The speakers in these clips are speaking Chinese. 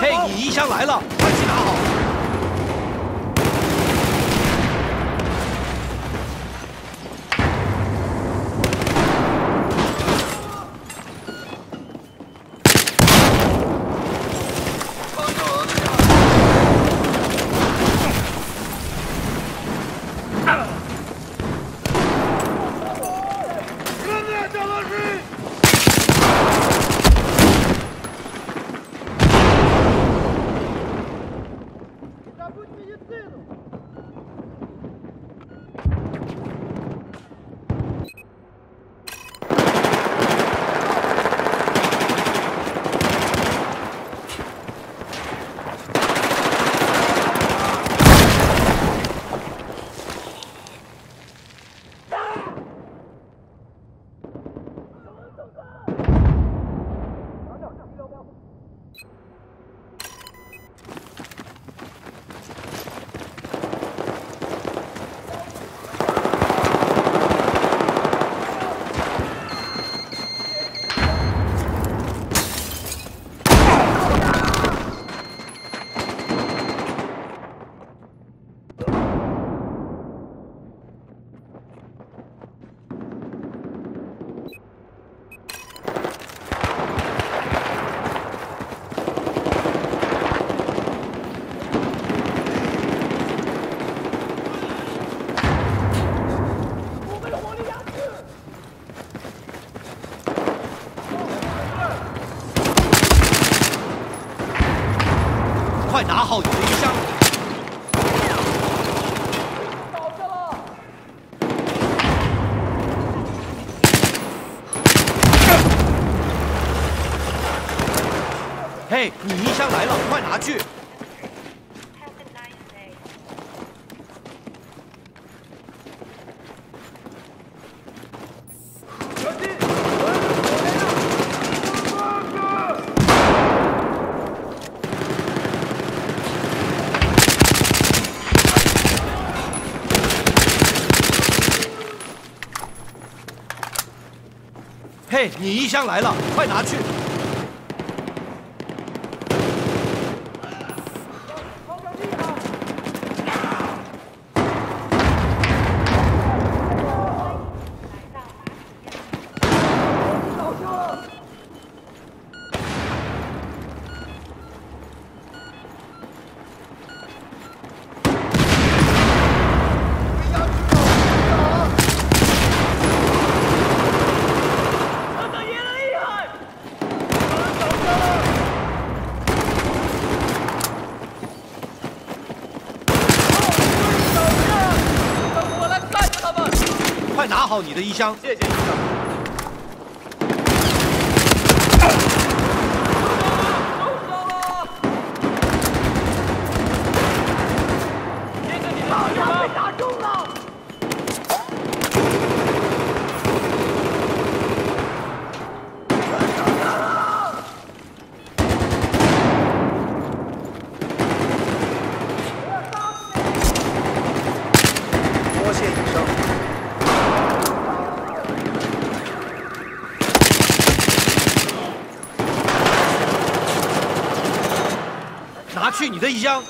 嘿你一箱来了，快去拿好。delivery! 快拿好你的衣箱。嘿，你一箱来了，快拿去！嘿，你衣箱来了，快拿去！来到马祖亚。快拿好你的衣箱！谢谢医生。多谢医生。去你的衣箱！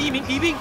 一名敌兵。